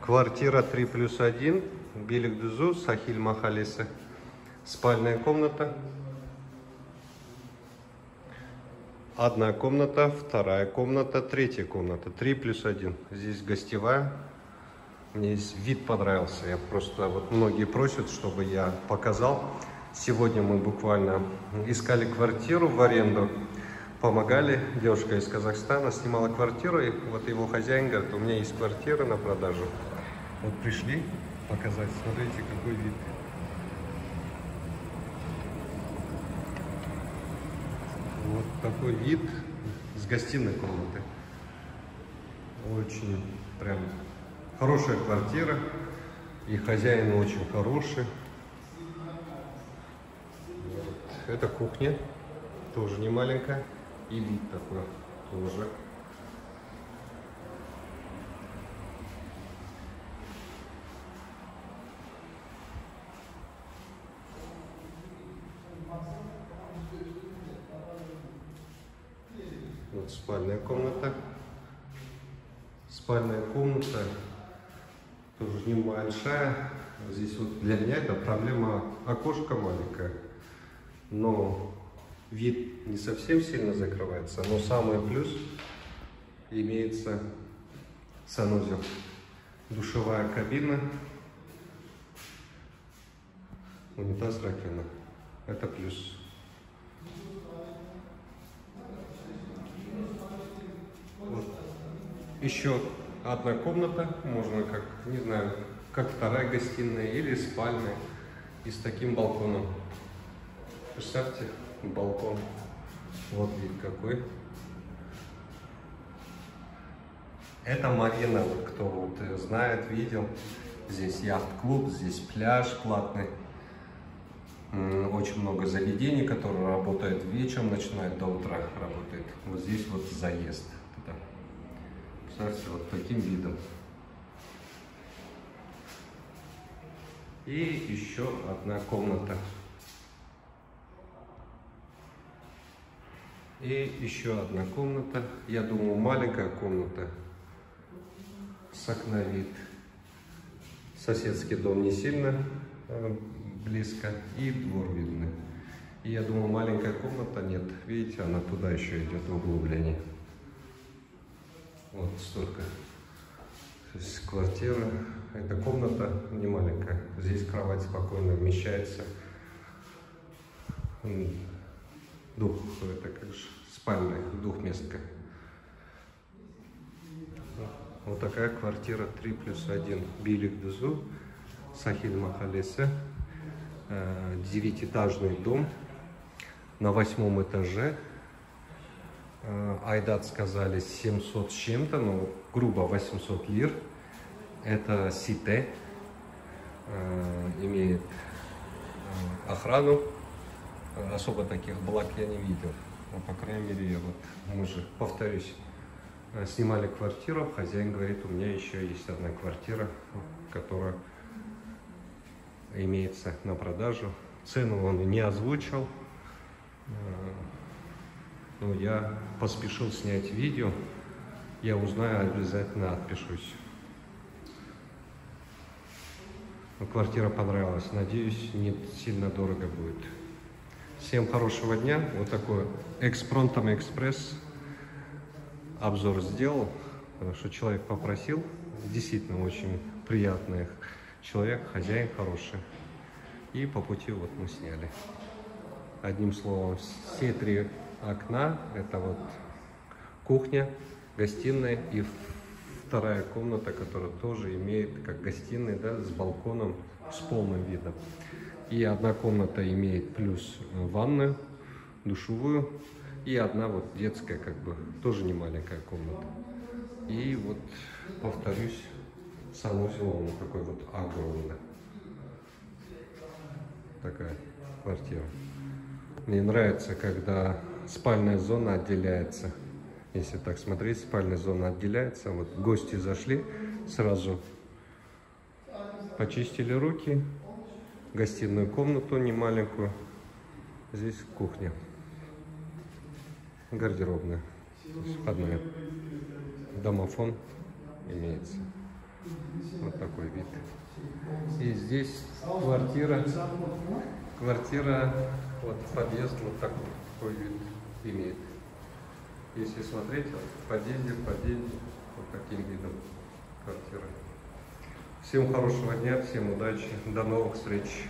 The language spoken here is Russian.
Квартира 3 плюс 1, Билик-Дузу, Сахиль Махалисы. Спальная комната. Одна комната, вторая комната, третья комната. 3 плюс 1. Здесь гостевая. Мне здесь вид понравился. Я просто, вот многие просят, чтобы я показал. Сегодня мы буквально искали квартиру в аренду помогали. Девушка из Казахстана снимала квартиру, и вот его хозяин говорит, у меня есть квартира на продажу. Вот пришли показать, смотрите, какой вид. Вот такой вид с гостиной комнаты. Очень прям хорошая квартира. И хозяин очень хороший. Вот. Это кухня, тоже не маленькая. И вид такой тоже. Вот спальная комната. Спальная комната тоже небольшая. Здесь вот для меня это проблема окошко маленькое. Но вид не совсем сильно закрывается, но самый плюс имеется санузел. Душевая кабина, унитаз, раковина. Это плюс. Вот. Еще одна комната, можно как, не знаю, как вторая гостиная или спальная и с таким балконом. Представьте, балкон. Вот вид какой. Это Марина, вот кто вот знает, видел. Здесь яхт-клуб, здесь пляж платный. Очень много заведений, которые работают вечером, начинают до утра работает. Вот здесь вот заезд. Туда. Представьте, вот таким видом. И еще одна комната. И еще одна комната. Я думаю, маленькая комната с окна вид. Соседский дом не сильно э, близко. И двор видно. И я думаю, маленькая комната нет. Видите, она туда еще идет в углубление. Вот столько. То есть квартира. Эта комната не маленькая. Здесь кровать спокойно вмещается дух, это как же спальная двухместка. Вот такая квартира 3 плюс 1 Билик Дузу, Сахиль Махалесе, э, девятиэтажный дом на восьмом этаже. Э, Айдат сказали 700 с чем-то, но грубо 800 лир. Это Сите, э, имеет охрану особо таких благ я не видел. Ну, по крайней мере, я вот, мы же, повторюсь, э, снимали квартиру, хозяин говорит, у меня еще есть одна квартира, которая имеется на продажу. Цену он не озвучил, э, но я поспешил снять видео, я узнаю, обязательно отпишусь. Квартира понравилась, надеюсь, не сильно дорого будет. Всем хорошего дня. Вот такой экспронтом экспресс обзор сделал, потому что человек попросил. Действительно очень приятный человек, хозяин хороший. И по пути вот мы сняли. Одним словом, все три окна, это вот кухня, гостиная и вторая комната, которая тоже имеет как гостиная, да, с балконом, с полным видом. И одна комната имеет плюс э, ванную, душевую. И одна вот детская, как бы, тоже не маленькая комната. И вот, повторюсь, санузел, он такой вот огромный. Такая квартира. Мне нравится, когда спальная зона отделяется. Если так смотреть, спальная зона отделяется. Вот гости зашли, сразу почистили руки, гостиную комнату немаленькую. Здесь кухня. Гардеробная. Входная. Домофон имеется. Вот такой вид. И здесь квартира, квартира, вот подъезд вот такой вид имеет. Если смотреть, вот, в подъезде, подъезде, вот таким видом квартира. Всем хорошего дня, всем удачи, до новых встреч.